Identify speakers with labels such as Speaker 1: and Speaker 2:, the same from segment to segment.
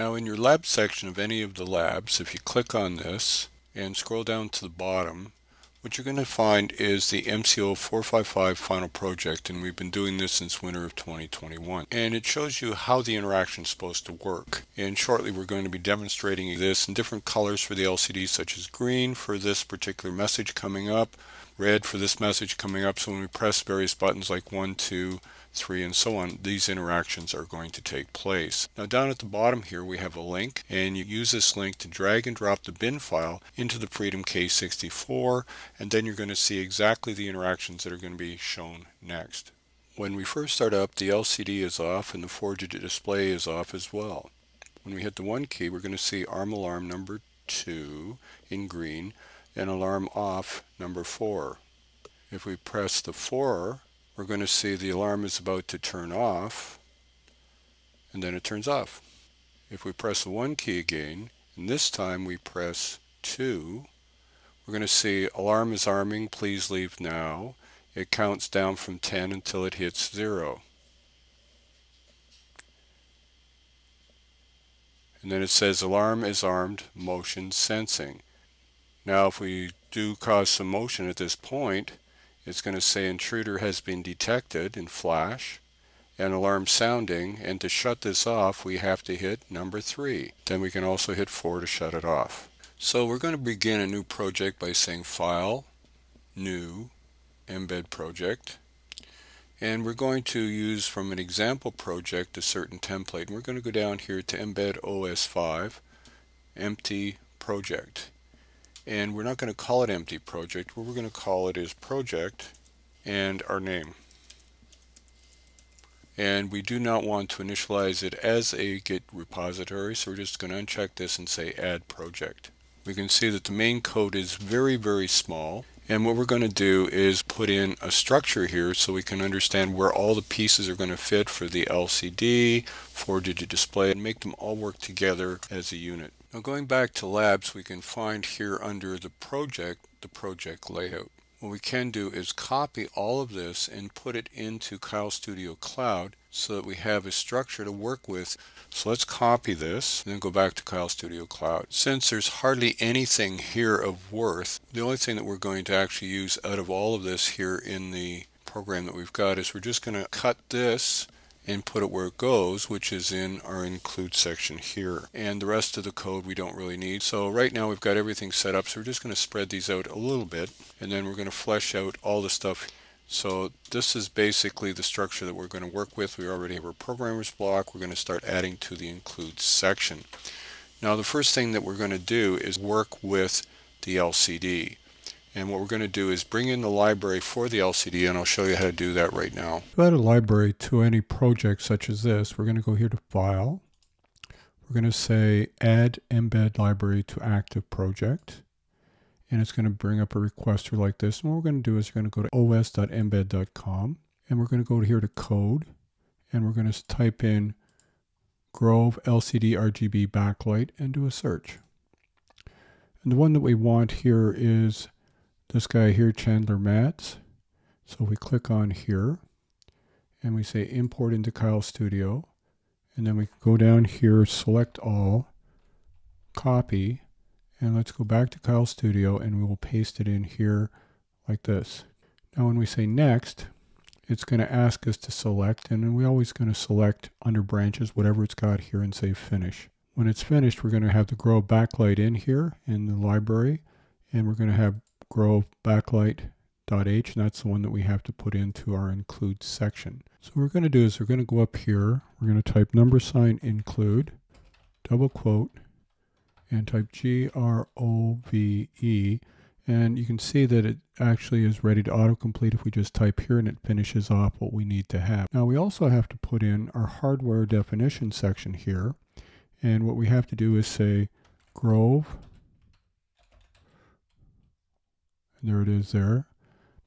Speaker 1: Now in your lab section of any of the labs, if you click on this and scroll down to the bottom, what you're going to find is the MCO 455 final project and we've been doing this since winter of 2021 and it shows you how the interaction is supposed to work. And shortly we're going to be demonstrating this in different colors for the LCD such as green for this particular message coming up red for this message coming up so when we press various buttons like 1 2 3 and so on these interactions are going to take place. Now down at the bottom here we have a link and you use this link to drag and drop the bin file into the Freedom K64 and then you're going to see exactly the interactions that are going to be shown next. When we first start up the LCD is off and the 4-digit display is off as well. When we hit the 1 key we're going to see arm alarm number 2 in green and alarm off number 4. If we press the 4 we're going to see the alarm is about to turn off and then it turns off. If we press the 1 key again and this time we press 2 we're going to see alarm is arming please leave now. It counts down from 10 until it hits 0. And then it says alarm is armed motion sensing. Now if we do cause some motion at this point it's going to say intruder has been detected in flash and alarm sounding and to shut this off we have to hit number three. Then we can also hit four to shut it off. So we're going to begin a new project by saying file new Mbed project. And we're going to use from an example project a certain template. And we're going to go down here to Mbed OS5 empty project and we're not going to call it empty project. What we're going to call it is project and our name. And we do not want to initialize it as a git repository so we're just going to uncheck this and say add project. We can see that the main code is very very small and what we're going to do is put in a structure here so we can understand where all the pieces are going to fit for the LCD, 4-digit display, and make them all work together as a unit. Now going back to labs, we can find here under the project, the project layout. What we can do is copy all of this and put it into Keil Studio Cloud so that we have a structure to work with. So let's copy this and then go back to Keil Studio Cloud. Since there's hardly anything here of worth, the only thing that we're going to actually use out of all of this here in the program that we've got is we're just going to cut this and put it where it goes, which is in our include section here. And the rest of the code we don't really need. So right now we've got everything set up, so we're just going to spread these out a little bit, and then we're going to flesh out all the stuff so this is basically the structure that we're going to work with. We already have our programmer's block. We're going to start adding to the include section. Now the first thing that we're going to do is work with the LCD. And what we're going to do is bring in the library for the LCD, and I'll show you how to do that right now.
Speaker 2: To add a library to any project such as this, we're going to go here to File. We're going to say Add Mbed Library to Active Project. And it's going to bring up a requester like this. And what we're going to do is we're going to go to os.mbed.com. And we're going to go here to Code. And we're going to type in Grove LCD RGB backlight and do a search. And the one that we want here is this guy here, Chandler Mats. So we click on here and we say import into Keil Studio. And then we go down here, select all, copy, and let's go back to Keil Studio and we will paste it in here like this. Now when we say next, it's going to ask us to select and we're always going to select under branches, whatever it's got here and say finish. When it's finished, we're going to have the Grove backlight in here in the library and we're going to have Grove backlight.h, and that's the one that we have to put into our include section. So what we're going to do is we're going to go up here, we're going to type number sign include, double quote, and type G-R-O-V-E, and you can see that it actually is ready to autocomplete if we just type here and it finishes off what we need to have. Now we also have to put in our hardware definition section here, and what we have to do is say Grove there it is there.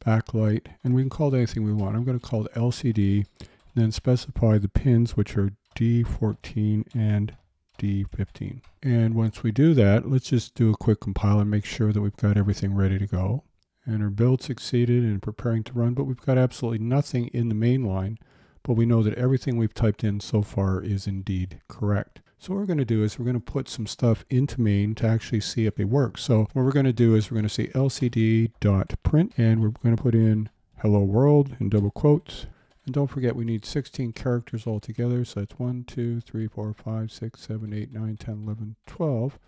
Speaker 2: Backlight, and we can call it anything we want. I'm going to call it LCD, and then specify the pins, which are D14 and D15. And once we do that, let's just do a quick compile and make sure that we've got everything ready to go. And our build succeeded and preparing to run, but we've got absolutely nothing in the main line, but we know that everything we've typed in so far is indeed correct. So what we're going to do is we're going to put some stuff into main to actually see if it works. So what we're going to do is we're going to say lcd.print and we're going to put in hello world in double quotes. And don't forget we need 16 characters altogether. So that's 1, 2, 3, 4, 5, 6, 7, 8, 9, 10, 11, 12.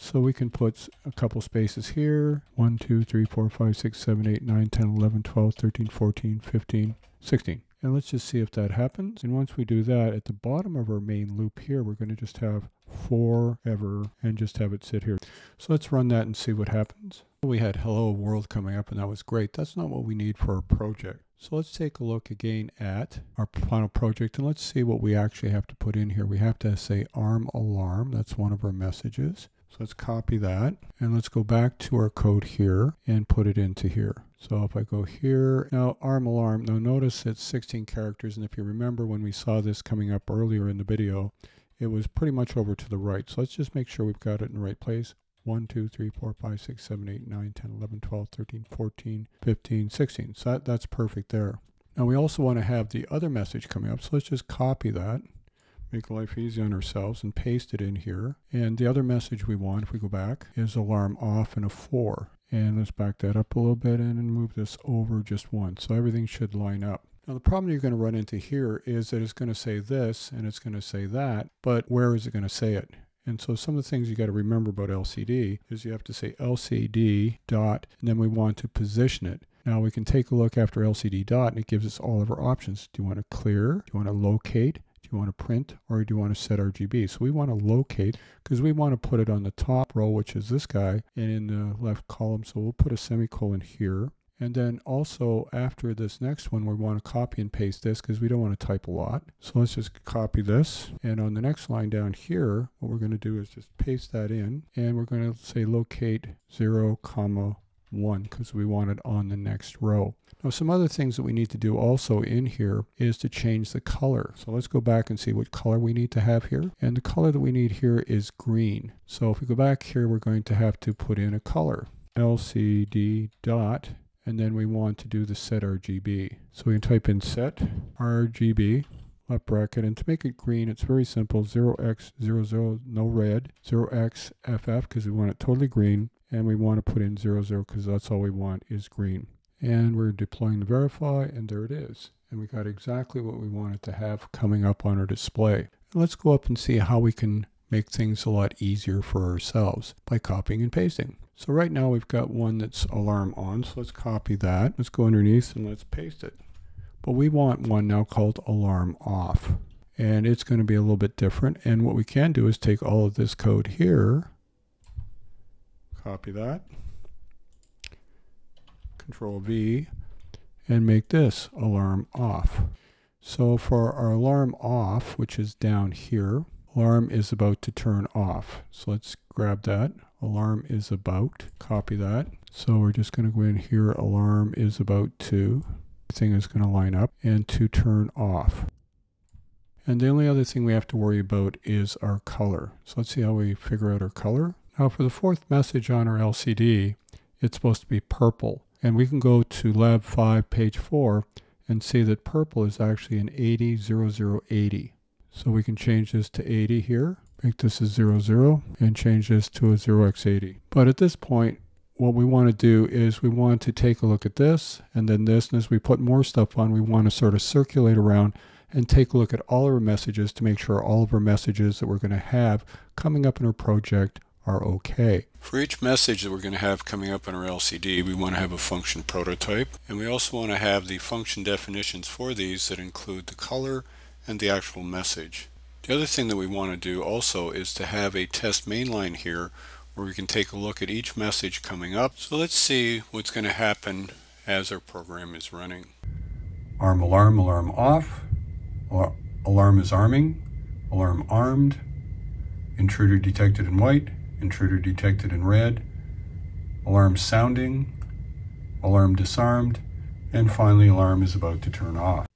Speaker 2: So we can put a couple spaces here. 1, 2, 3, 4, 5, 6, 7, 8, 9, 10, 11, 12, 13, 14, 15, 16. And let's just see if that happens. And once we do that, at the bottom of our main loop here, we're going to just have forever and just have it sit here. So let's run that and see what happens. We had hello world coming up and that was great. That's not what we need for our project. So let's take a look again at our final project and let's see what we actually have to put in here. We have to say arm alarm. That's one of our messages. So let's copy that and let's go back to our code here and put it into here. So if I go here, now arm alarm, now notice it's 16 characters and if you remember when we saw this coming up earlier in the video, it was pretty much over to the right. So let's just make sure we've got it in the right place. 1, 2, 3, 4, 5, 6, 7, 8, 9, 10, 11, 12, 13, 14, 15, 16. So that, that's perfect there. Now we also want to have the other message coming up. So let's just copy that make life easy on ourselves and paste it in here. And the other message we want, if we go back, is alarm off and a 4. And let's back that up a little bit and move this over just once. So everything should line up. Now the problem you're going to run into here is that it's going to say this and it's going to say that, but where is it going to say it? And so some of the things you got to remember about LCD is you have to say LCD dot, and then we want to position it. Now we can take a look after LCD dot and it gives us all of our options. Do you want to clear? Do you want to locate? Do you want to print or do you want to set RGB? So we want to locate because we want to put it on the top row, which is this guy, and in the left column. So we'll put a semicolon here. And then also after this next one, we want to copy and paste this because we don't want to type a lot. So let's just copy this. And on the next line down here, what we're going to do is just paste that in. And we're going to say locate 0, comma 1 because we want it on the next row. Now some other things that we need to do also in here is to change the color. So let's go back and see what color we need to have here. And the color that we need here is green. So if we go back here, we're going to have to put in a color. LCD dot and then we want to do the set RGB. So we can type in set RGB left bracket and to make it green it's very simple 0x00 no red 0xFF because we want it totally green and we want to put in 00 because that's all we want is green. And we're deploying the verify and there it is. And we got exactly what we wanted to have coming up on our display. Let's go up and see how we can make things a lot easier for ourselves by copying and pasting. So right now we've got one that's alarm on, so let's copy that. Let's go underneath and let's paste it. But we want one now called alarm off. And it's going to be a little bit different. And what we can do is take all of this code here Copy that. Control V and make this alarm off. So for our alarm off, which is down here, alarm is about to turn off. So let's grab that. Alarm is about, copy that. So we're just going to go in here, alarm is about to, thing is going to line up, and to turn off. And the only other thing we have to worry about is our color. So let's see how we figure out our color. Now for the fourth message on our LCD, it's supposed to be purple. And we can go to lab 5, page 4, and see that purple is actually an 800080. So we can change this to 80 here, make this a 00, and change this to a 0x80. But at this point, what we want to do is we want to take a look at this, and then this, and as we put more stuff on, we want to sort of circulate around and take a look at all of our messages to make sure all of our messages that we're going to have coming up in our project are okay.
Speaker 1: For each message that we're going to have coming up on our LCD, we want to have a function prototype, and we also want to have the function definitions for these that include the color and the actual message. The other thing that we want to do also is to have a test mainline here where we can take a look at each message coming up. So let's see what's going to happen as our program is running.
Speaker 2: Arm alarm, alarm off, alarm is arming, alarm armed, intruder detected in white, intruder detected in red, alarm sounding, alarm disarmed, and finally alarm is about to turn off.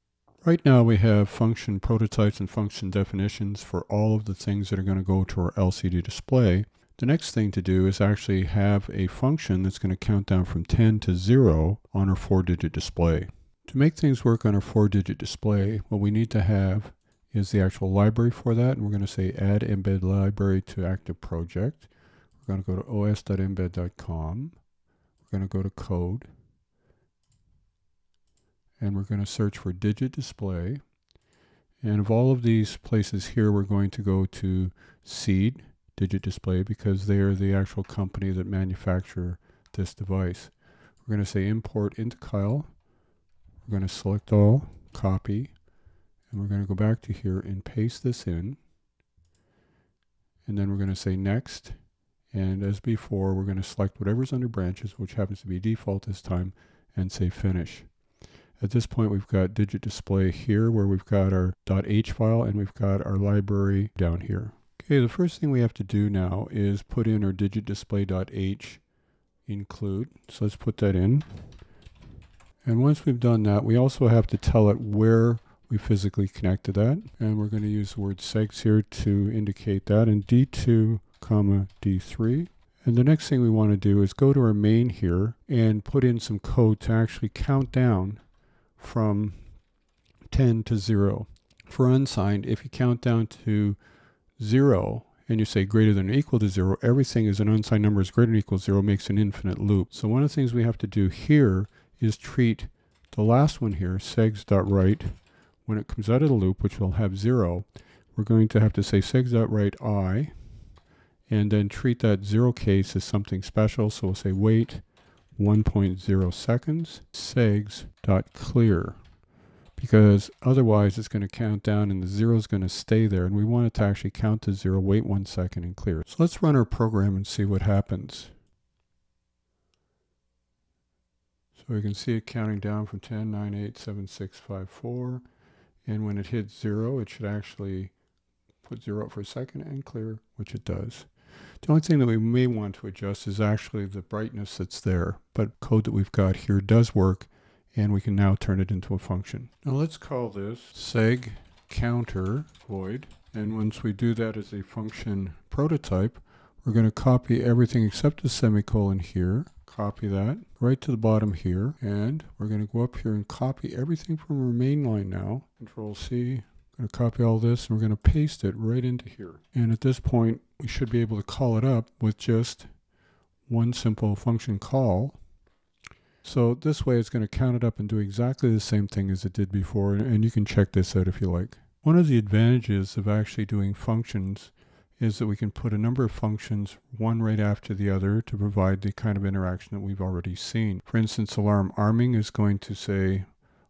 Speaker 2: Right now we have function prototypes and function definitions for all of the things that are going to go to our LCD display. The next thing to do is actually have a function that's going to count down from 10 to 0 on our four-digit display. To make things work on our four-digit display, what we need to have is the actual library for that. And we're going to say add Mbed library to active project. We're going to go to os.mbed.com. We're going to go to code. And we're going to search for digit display. And of all of these places here, we're going to go to Seeed Digit Display because they are the actual company that manufacture this device. We're going to say import into Keil. We're going to select all, copy, and we're going to go back to here and paste this in. And then we're going to say next. And as before, we're going to select whatever's under branches, which happens to be default this time, and say finish. At this point, we've got digit display here where we've got our .h file and we've got our library down here. Okay, the first thing we have to do now is put in our digit display.h include. So let's put that in. And once we've done that, we also have to tell it where we physically connect to that. And we're going to use the word segs here to indicate that. And D2, comma D3. And the next thing we want to do is go to our main here and put in some code to actually count down from 10 to 0. For unsigned, if you count down to 0 and you say greater than or equal to 0, everything is an unsigned number is greater than or equal to 0 makes an infinite loop. So one of the things we have to do here is treat the last one here, segs.write, when it comes out of the loop, which will have 0, we're going to have to say segs.write i, and then treat that 0 case as something special. So we'll say wait 1.0 seconds, segs.clear because otherwise it's going to count down and the zero is going to stay there and we want it to actually count to zero, wait one second and clear. So let's run our program and see what happens. So we can see it counting down from 10, 9, 8, 7, 6, 5, 4 and when it hits zero it should actually put zero for a second and clear, which it does. The only thing that we may want to adjust is actually the brightness that's there, but code that we've got here does work and we can now turn it into a function. Now let's call this seg counter void and once we do that as a function prototype we're going to copy everything except the semicolon here copy that right to the bottom here and we're going to go up here and copy everything from our main line now. Control C I'm going to copy all this and we're going to paste it right into here. And at this point we should be able to call it up with just one simple function call. So this way it's going to count it up and do exactly the same thing as it did before and you can check this out if you like. One of the advantages of actually doing functions is that we can put a number of functions one right after the other to provide the kind of interaction that we've already seen. For instance, alarm arming is going to say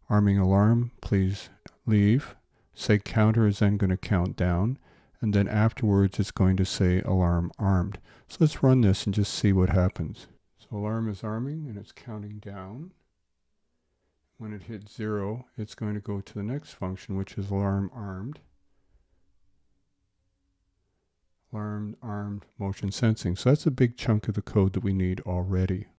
Speaker 2: arming alarm, please leave. Seg counter is then going to count down and then afterwards it's going to say alarm armed. So let's run this and just see what happens. So alarm is arming and it's counting down. When it hits zero, it's going to go to the next function, which is alarm armed. Alarm armed motion sensing. So that's a big chunk of the code that we need already.